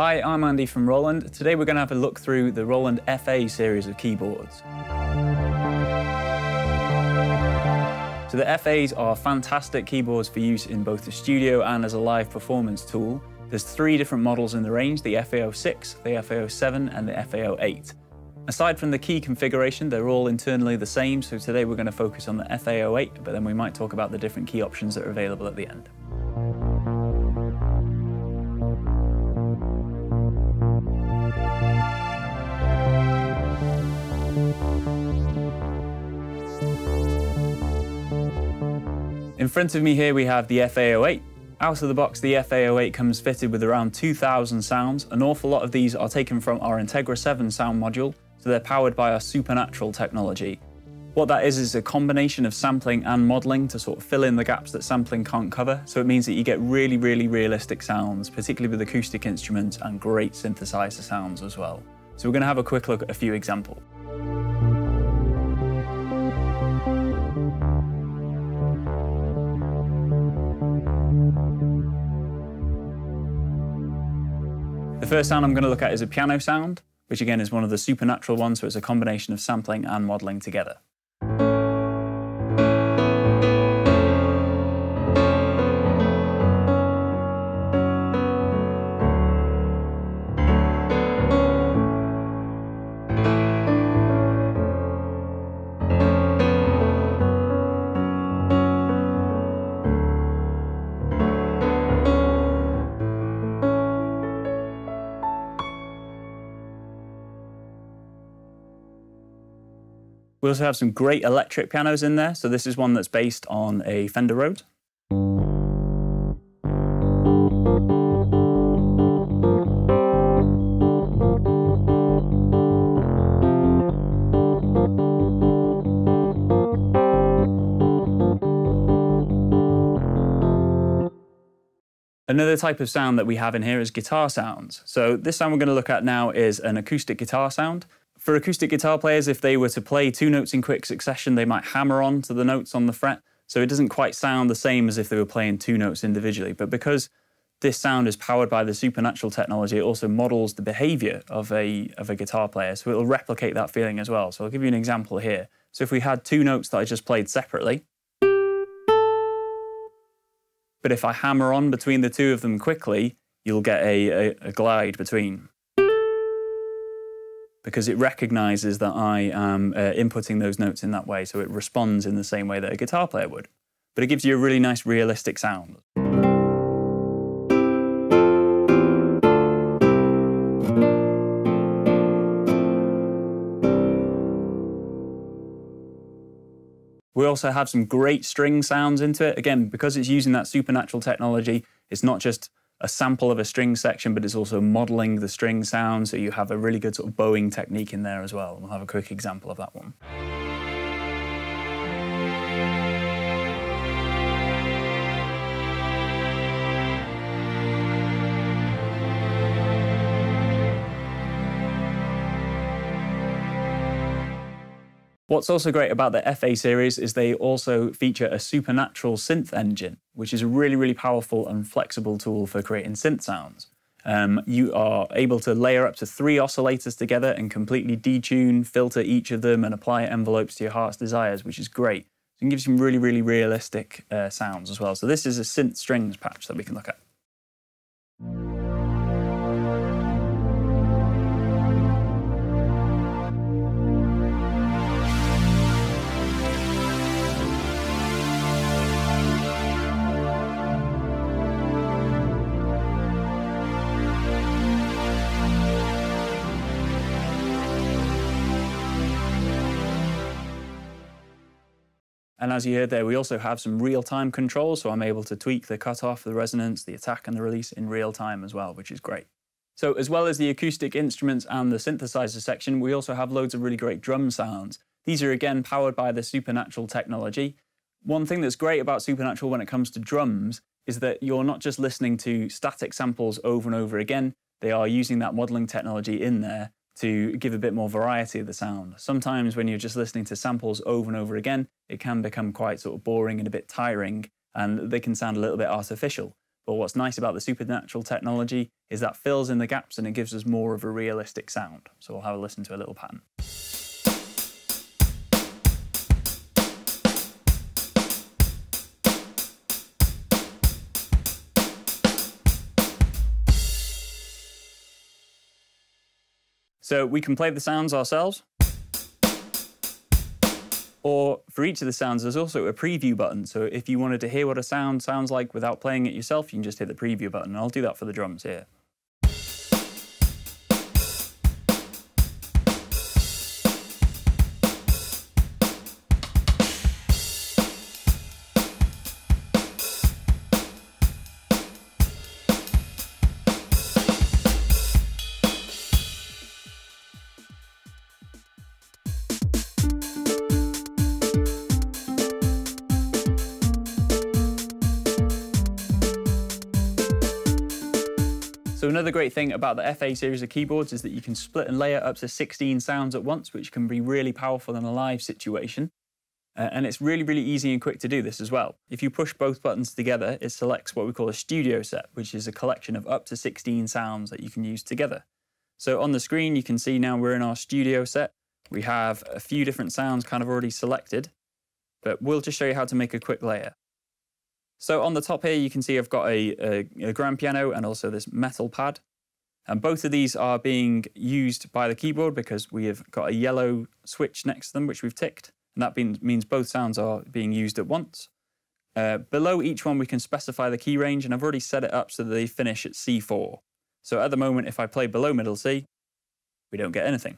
Hi, I'm Andy from Roland. Today we're going to have a look through the Roland FA series of keyboards. So the FAs are fantastic keyboards for use in both the studio and as a live performance tool. There's three different models in the range, the FA06, the FA07 and the FA08. Aside from the key configuration, they're all internally the same, so today we're going to focus on the FA08, but then we might talk about the different key options that are available at the end. In front of me here we have the FA08. Out of the box, the FA08 comes fitted with around 2,000 sounds. An awful lot of these are taken from our Integra 7 sound module, so they're powered by our Supernatural technology. What that is is a combination of sampling and modeling to sort of fill in the gaps that sampling can't cover. So it means that you get really, really realistic sounds, particularly with acoustic instruments and great synthesizer sounds as well. So we're going to have a quick look at a few examples. First sound I'm going to look at is a piano sound, which again is one of the supernatural ones, so it's a combination of sampling and modeling together. We also have some great electric pianos in there. So this is one that's based on a Fender Rhodes. Another type of sound that we have in here is guitar sounds. So this sound we're going to look at now is an acoustic guitar sound. For acoustic guitar players, if they were to play two notes in quick succession, they might hammer on to the notes on the fret. So it doesn't quite sound the same as if they were playing two notes individually. But because this sound is powered by the supernatural technology, it also models the behavior of a, of a guitar player. So it'll replicate that feeling as well. So I'll give you an example here. So if we had two notes that I just played separately, but if I hammer on between the two of them quickly, you'll get a, a, a glide between. Because it recognizes that I am uh, inputting those notes in that way, so it responds in the same way that a guitar player would. But it gives you a really nice realistic sound. We also have some great string sounds into it. Again, because it's using that supernatural technology, it's not just a sample of a string section, but it's also modeling the string sound. So you have a really good sort of bowing technique in there as well. We'll have a quick example of that one. What's also great about the FA series is they also feature a supernatural synth engine, which is a really, really powerful and flexible tool for creating synth sounds. Um, you are able to layer up to three oscillators together and completely detune, filter each of them, and apply envelopes to your heart's desires, which is great. You can give you some really, really realistic uh, sounds as well. So this is a synth strings patch that we can look at. And as you heard there, we also have some real-time controls, so I'm able to tweak the cutoff, the resonance, the attack and the release in real time as well, which is great. So as well as the acoustic instruments and the synthesizer section, we also have loads of really great drum sounds. These are again powered by the Supernatural technology. One thing that's great about Supernatural when it comes to drums is that you're not just listening to static samples over and over again, they are using that modeling technology in there to give a bit more variety of the sound. Sometimes when you're just listening to samples over and over again, it can become quite sort of boring and a bit tiring, and they can sound a little bit artificial. But what's nice about the supernatural technology is that fills in the gaps and it gives us more of a realistic sound. So we'll have a listen to a little pattern. So we can play the sounds ourselves. Or for each of the sounds, there's also a preview button. So if you wanted to hear what a sound sounds like without playing it yourself, you can just hit the preview button. I'll do that for the drums here. Another great thing about the FA series of keyboards is that you can split and layer up to 16 sounds at once, which can be really powerful in a live situation. Uh, and it's really, really easy and quick to do this as well. If you push both buttons together, it selects what we call a studio set, which is a collection of up to 16 sounds that you can use together. So on the screen, you can see now we're in our studio set. We have a few different sounds kind of already selected, but we'll just show you how to make a quick layer. So on the top here, you can see I've got a, a, a, grand piano and also this metal pad. And both of these are being used by the keyboard because we have got a yellow switch next to them, which we've ticked. And that means both sounds are being used at once. Uh, below each one, we can specify the key range, and I've already set it up so that they finish at C4. So at the moment, if I play below middle C, we don't get anything.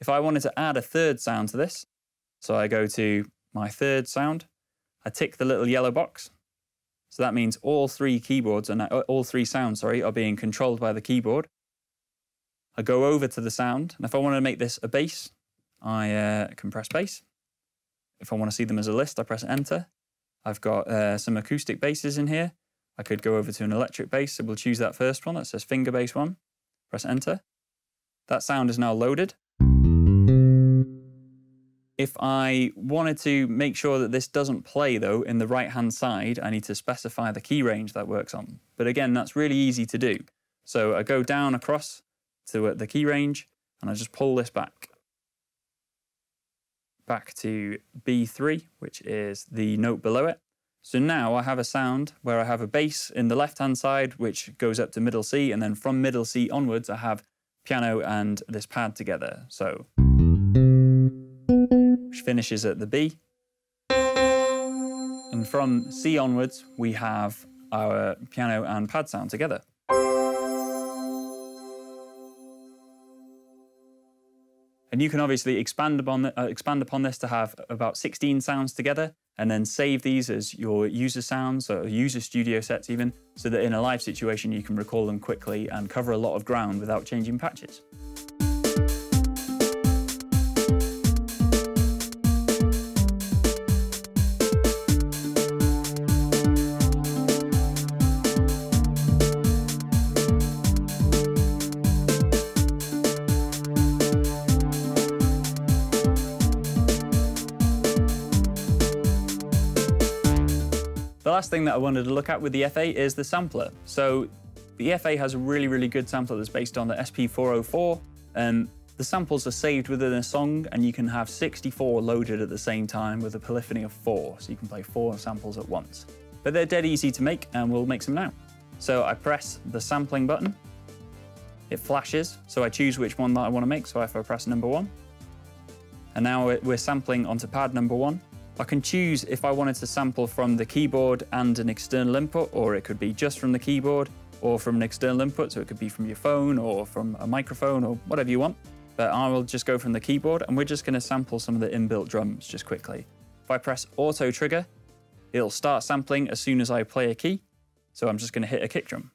If I wanted to add a third sound to this, so I go to my third sound, I tick the little yellow box, so that means all three keyboards and uh, all three sounds, sorry, are being controlled by the keyboard. I go over to the sound, and if I want to make this a bass, I uh, can press bass. If I want to see them as a list, I press enter. I've got uh, some acoustic basses in here. I could go over to an electric bass, so we'll choose that first one that says finger bass one. Press enter. That sound is now loaded. If I wanted to make sure that this doesn't play though in the right hand side, I need to specify the key range that works on. But again, that's really easy to do. So I go down across to uh, the key range and I just pull this back. Back to B3, which is the note below it. So now I have a sound where I have a bass in the left hand side, which goes up to middle C, and then from middle C onwards, I have piano and this pad together. So which finishes at the B. And from C onwards, we have our piano and pad sound together. And you can obviously expand upon, uh, expand upon this to have about 16 sounds together and then save these as your user sounds or user studio sets even, so that in a live situation you can recall them quickly and cover a lot of ground without changing patches. Last thing that I wanted to look at with the FA is the sampler. So the FA has a really, really good sampler that's based on the SP404. and the samples are saved within a song and you can have 64 loaded at the same time with a polyphony of four. So you can play four samples at once. But they're dead easy to make and we'll make some now. So I press the sampling button. It flashes, so I choose which one that I want to make. So if I press number one, and now we're sampling onto pad number one, I can choose if I wanted to sample from the keyboard and an external input, or it could be just from the keyboard or from an external input. So it could be from your phone or from a microphone or whatever you want. But I will just go from the keyboard and we're just going to sample some of the inbuilt drums just quickly. If I press auto trigger, it'll start sampling as soon as I play a key. So I'm just going to hit a kick drum.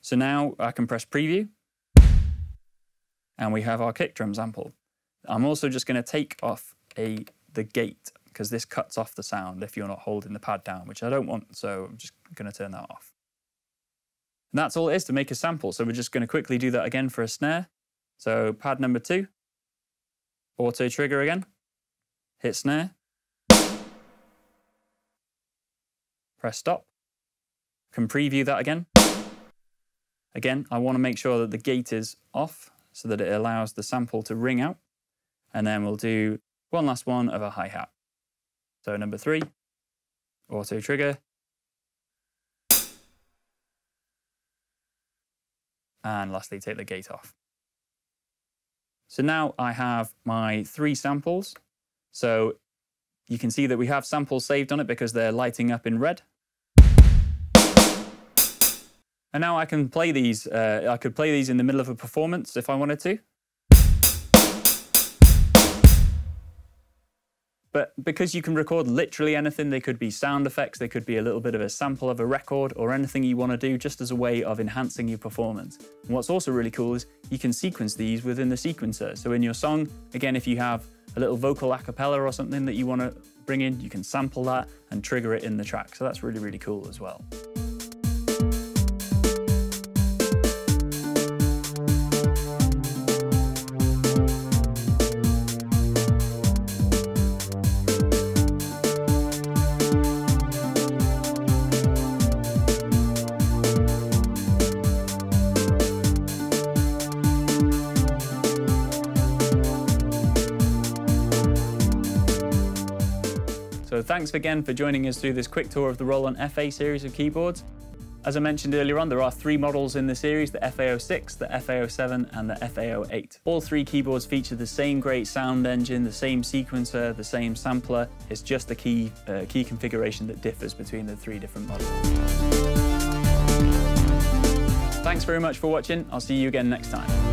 So now I can press preview and we have our kick drum sample. I'm also just going to take off a the gate because this cuts off the sound if you're not holding the pad down, which I don't want, so I'm just going to turn that off. And that's all it is to make a sample. So we're just going to quickly do that again for a snare. So pad number two, auto trigger again, hit snare. press stop. Can preview that again. Again, I want to make sure that the gate is off so that it allows the sample to ring out. And then we'll do one last one of a hi-hat. So number three, auto trigger. And lastly, take the gate off. So now I have my three samples. So you can see that we have samples saved on it because they're lighting up in red. And now I can play these, uh, I could play these in the middle of a performance if I wanted to. But because you can record literally anything, they could be sound effects, they could be a little bit of a sample of a record or anything you want to do just as a way of enhancing your performance. And what's also really cool is you can sequence these within the sequencer. So in your song, again, if you have a little vocal a cappella or something that you want to bring in, you can sample that and trigger it in the track. So that's really, really cool as well. Thanks again for joining us through this quick tour of the Roland FA series of keyboards. As I mentioned earlier on, there are three models in the series, the FA06, the FA07 and the FA08. All three keyboards feature the same great sound engine, the same sequencer, the same sampler. It's just the key, uh, key configuration that differs between the three different models. Thanks very much for watching. I'll see you again next time.